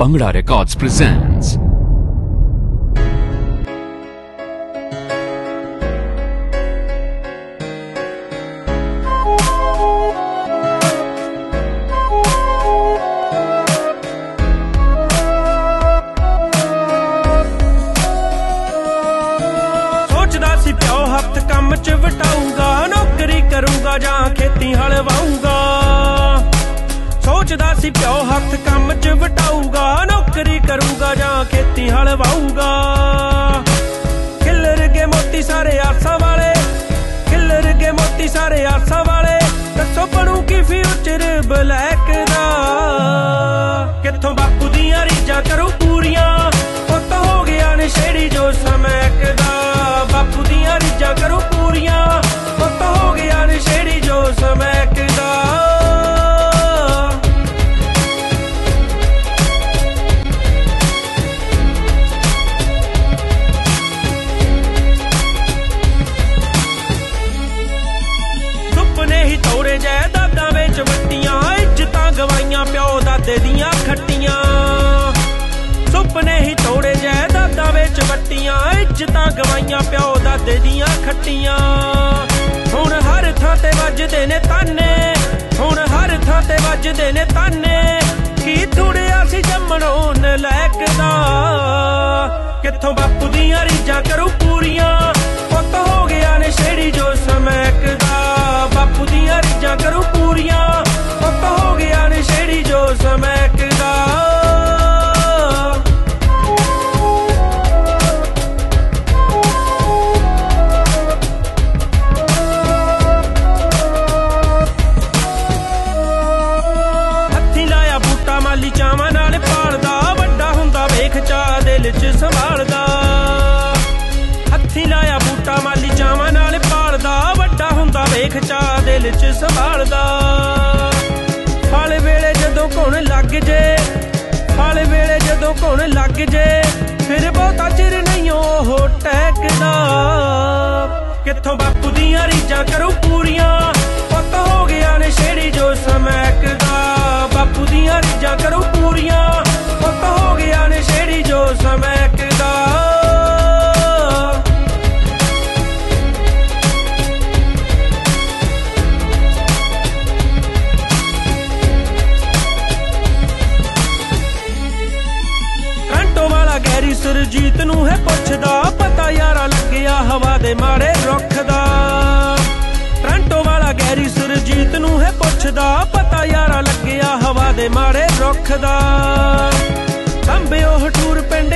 Bhangra Records presents ਸੋਚਦਾ ਸੀ ਪਿਓ ਹੱਥ ਕੰਮ ਚ ਵਟਾਊਗਾ ਨੌਕਰੀ ਕਰੂੰਗਾ ਜਾਂ ਖੇਤੀ ਹਲ ਵਾਹੂਗਾ ਸੋਚਦਾ ਸੀ ਪਿਓ ਹੱਥ ਕੰਮ ਚ ਵਟਾਊਗਾ ਨੌਕਰੀ ਕਰੂੰਗਾ ਜਾਂ தளவாவுகா ਜਾਇਦਾਦਾਂ ਇੱਜ਼ਤਾਂ ਗਵਾਈਆਂ ਪਿਓ ਦਾਦੇ ਦੀਆਂ ਖੱਟੀਆਂ। ਹੁਣ ਹਰ ਥਾਂ ਤੇ ਵੱਜਦੇ ਨੇ ਤਾਨੇ, ਹੁਣ ਹਰ ਥਾਂ ਤੇ ਵੱਜਦੇ ਨੇ ਤਾਨੇ। ਕੀ ਤੁੜਿਆ ਸੀ ਜੰਮਣੋਂ ਨਲੈਕ ਦਾ ਕਿੱਥੋਂ ਬਾਪੂ ਦੀਆਂ ਰੀਝਾਂ ਕਰੂ ਵੇਖ ਚਾ ਦਿਲ ਚ ਸੰਭਾਲਦਾ। ਫਲ ਵੇਲੇ ਜਦੋਂ ਘੁਣ ਲੱਗ ਜੇ, ਫਲ ਵੇਲੇ ਜਦੋਂ ਘੁਣ ਲੱਗ ਜੇ, ਫਿਰ ਬਹੁਤਾ ਚਿਰ ਨਹੀਂ ਉਹ ਟੈਕਦਾ ਕਿੱਥੋਂ ਬਾਪੂ ਦੀਆਂ ਰੀਜਾਂ ਕਰੂ ਪੂਰੀਆਂ? ਪੁੱਤ ਹੋ ਗਿਆ ਨੇ ਛੇੜੀ ਜੋ ਸਮੈਕਦਾ। ਬਾਪੂ ਦੀਆਂ ਰੀਝਾਂ ਕਰੂ ਪੂਰੀਆਂ। ਜੀਤ ਨੂੰ ਹੈ ਪੁੱਛਦਾ, ਪਤਾ ਯਾਰਾ ਲੱਗਿਆ ਹਵਾ ਦੇ ਮਾੜੇ ਰੁੱਖ ਦਾ। ਟ੍ਰਾਂਟੋ ਵਾਲਾ ਗੈਰੀ ਸੁਰਜੀਤ ਨੂੰ ਹੈ ਪੁੱਛਦਾ, ਪਤਾ ਯਾਰਾ ਲੱਗਿਆ ਹਵਾ ਦੇ ਮਾੜੇ ਰੁੱਖ ਦਾ। ਸੰਭਿਓ ਹਟੂਰ ਪਿੰਡ